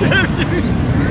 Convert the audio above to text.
Sevgili.